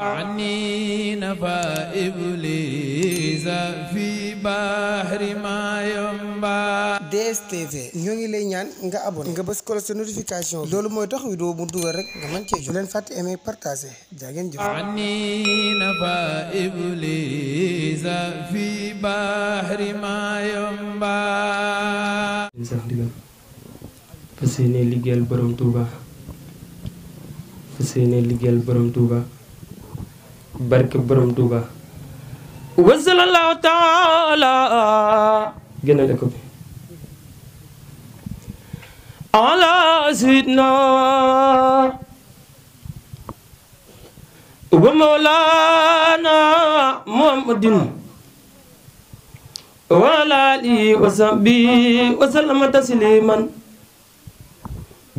عني نفى إبليس في بحر ما ينبع DSTV ñoo ngi lay ñaan nga abonné nga bës ko sa notification loolu mooy tax vidéo mu dugal rek nga mën cee jot bu leen fàtte aimer partager jaa ngeen jëf عني نفى إبليس في بحر ما ينبع di sax digal fas yéene liggéeyal borom Touba fas yéene liggéeyal borom Touba barke borom Touba wa sallallahu taala gënale ko bi ala sidna wa mawlana muhammadin وعلى آله وصحبه وسلم تسليما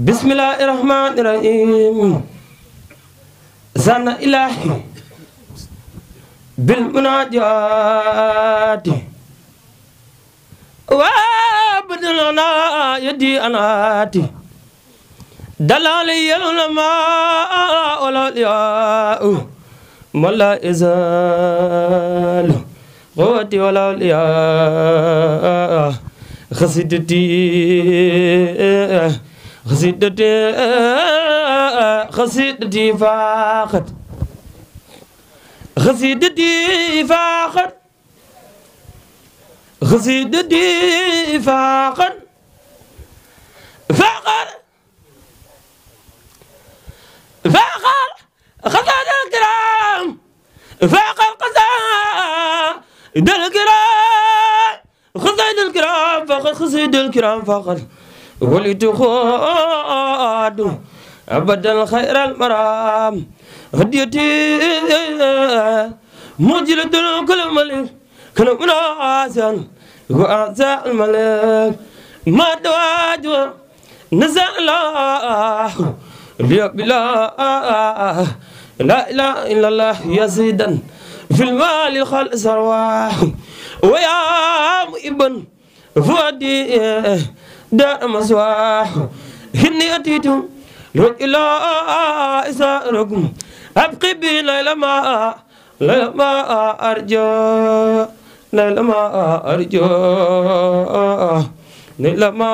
بسم الله الرحمن الرحيم زان إلهي بالمناجات وابدلنا يدي أناتي. دلالي العلماء والأولياء. ملا إزال قوتي والأولياء. خسيدتي خسيدتي خسيدتي فاقت خسيدتي فاقت خسيدتي فاقت فاقت فاقت خسائد الكرام. فاقت قسام دل الكرام. خسائد الكرام. فقط خسائد الكرام. فقط ولتخاد أبدا خير المرام. هديتي مجلد كل ملك كل مناسا وأعزاء الملك ما دواجه نزل الله لي بلا. لا إله إلا الله يزيدا في المال خالص أرواح ويا ابن فؤادي. دار مسواح هني أتيت لو إلى إساركم أبقي بنا لما لما أرجو لما أرجو لما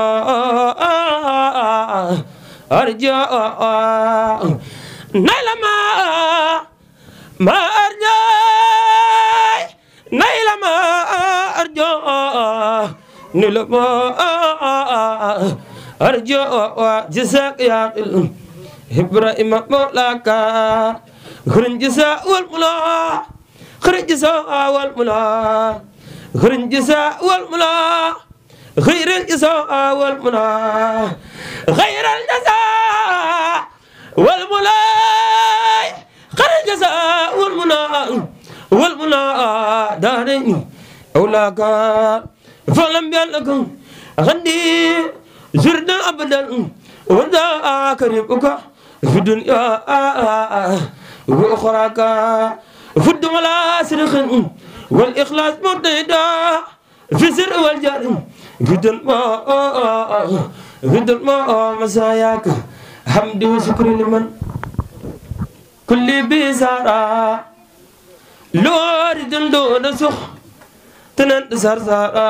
أرجو لما ما أرجو نيل ما أرجو نيل ما أرجو جزاك يا إبراهيم مولاك خرج جزاء والملا خرج جزاء والملا خرج جزاء والملا غير الجزاء والملا غير الجزاء والملا خير الجزاء والملا والملا دارين أولاك فلم يلقوا غندي زرنا أبدا ودا كريمك في الدنيا وأخراك في الدنيا سرخ والإخلاص مرتدا في سر والجار في الدنيا في الدنيا مساياك حمد وشكر لمن؟ كل بزارة لور دندون سخ تنن سرسارة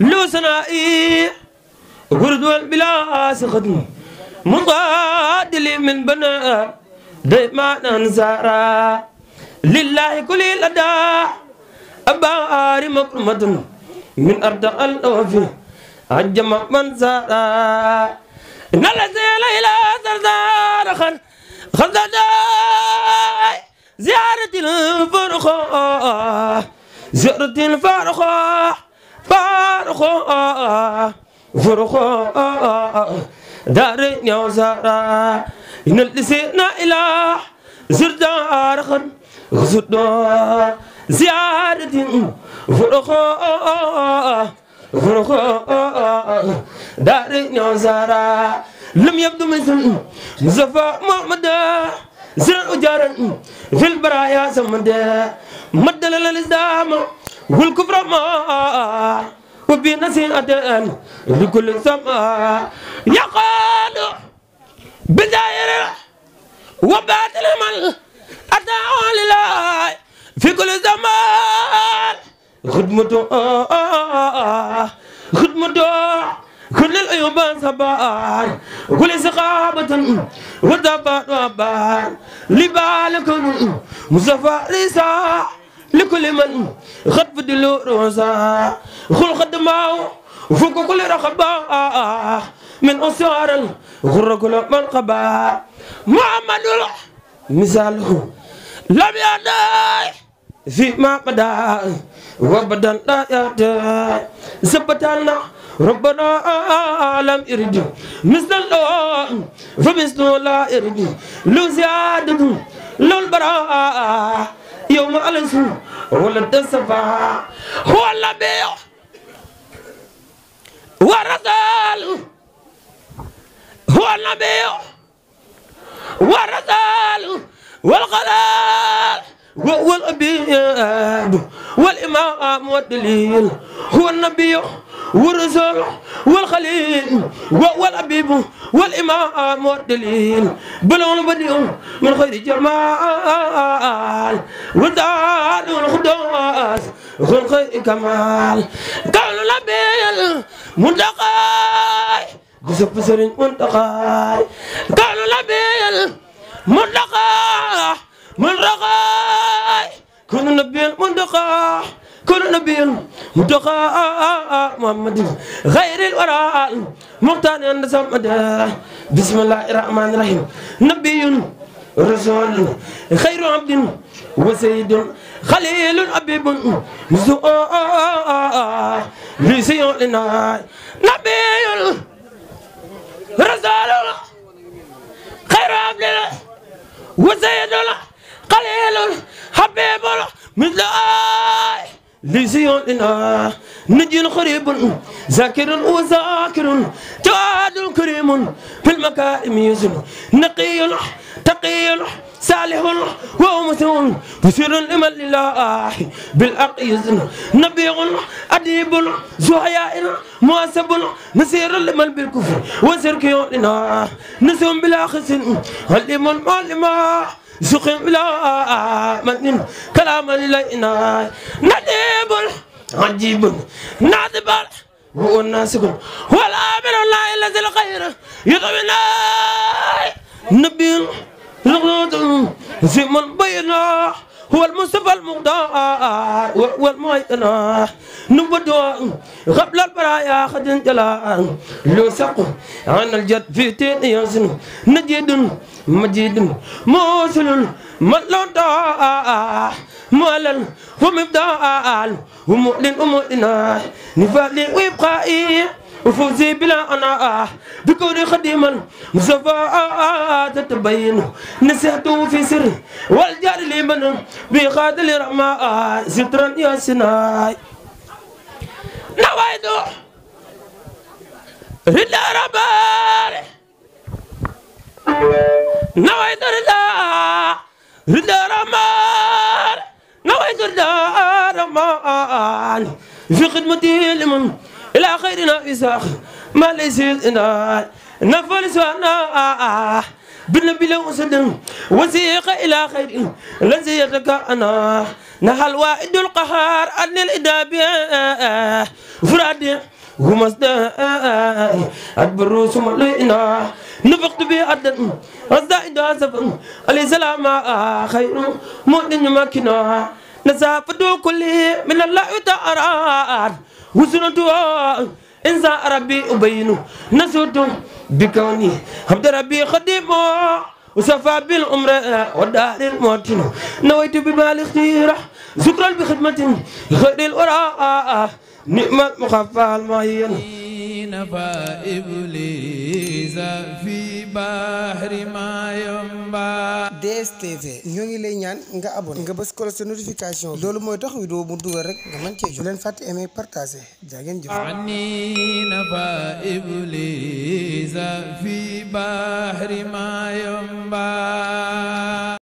لو سنائي ورد والبلا سخدم مضادل من بنا دائما ننزارا لله كل لدى أبار مكرمة من أرض الأوفي عجم من زارا. نلزي ليلى زرزار خل خزداي. زيارة الفرخة زيارة الفرخة فرخة. فرخة. دار نيوزارا إن لسنا إله زردار خل خزدا زيارة فرخة فرخة دار نيوزارا لم يبدو مثل مصطفى محمد زر أجارا في البرايا سمد مدل الإسلام والكفر ما بنصيحة لكل سماء يقال بزائر وبات من أتى لله في كل زمان. خدمته خدمته كل العيوب سبار كل سقابة ودبار وبار لبالكم مصطفى رسال رسا لكل من خطف دلو روسا خل خدماو فوق كل رخبا من أسوار غر كل من قبا محمد مثاله لم يدعي فيما بدا وبدل لا يدعي سبتنا ربنا لم يرد مثل الله فمثل لا يرد لو زيادة لو البراء يوم ألسو ولا التصفى هو النبي ورسال هو النبي ورسال والقلال والأبيض والإمام والدليل هو النبي والرسول والخليل والأبيب والإمام والدليل. بلون بديع من خير جمال والدار والخداس خير خير كمال. كان نبي المنتقى بسب سرين منتقى كان نبي المنتقى من رقاي كن نبي المنتقى كن نبي المنتقى محمد غير الورى مختار عند سمد بسم الله الرحمن الرحيم. نبي رسول خير عبد وسيد خليل حبيب. مزوء لسيولنا نبي رسول خير عبد وسيد قليل حبيب مثل آي لسيوننا نجي قريب ذاكر وذاكر جواد كريم في المكارم يزن. نقي تقي صالح ومسلم بشير لمن لله بالحق يزن. نبي أديب زهياء محاسب نسير لمن بالكفر. وسرك يومنا نسوم بلا خسن. علم معلما سقم بلا من كلام لنا نديب عجيب نادب هو الناس ولا من الله الا ذي الخير يضمنا نبي لغلوط زمن بينا هو المصطفى المختار والمعينا نبدو قبل البرايا خد جلال لو سقو عن الجد في تين يزن نجد مجيد موصل ملوتا مولل ومبدال ومؤلن ومؤلنا نفالي ويبقائي وفوزي بلا أنا. بكون خديما مصطفى. تتبين نسيته في سر والجار لمن بخاد الرحمة سترا يا سناي. نوايدو ردا ربار نوايدو ردا ردا رمار نوايدو ردا رمان في خدمتي لمن إلى خيرنا إساق ما ليس إنا نفل سوانا بالنبي لو سدن وسيق إلى خير الذي يتكأنا نحل واحد القهار أن الإداب فراد ومصدى أدبر ثم لئنا نفقت به عدد الزائد أسف. عليه السلام خير مؤمن مكنا؟ نسافة كل من الله تعالى وسنته إنسان ربي أبين نسوت بكوني عبد ربي خديمه وصفى بالعمر ودار الموتين نويت بمال اختيره شكرا بخدمة خير الوراء نعم المخفى المعين نفى إبليس في بحر ما ينبع DSTV ñoo ngi lay ñaan nga abonné nga ba ko sa notification. Loolu mooy tax vidéo mu dugal rek nga mën cee jot. Leen fàtte aimer partager. Jaa ngeen jëf. Anina ba iblisa fi bahri ma yomba.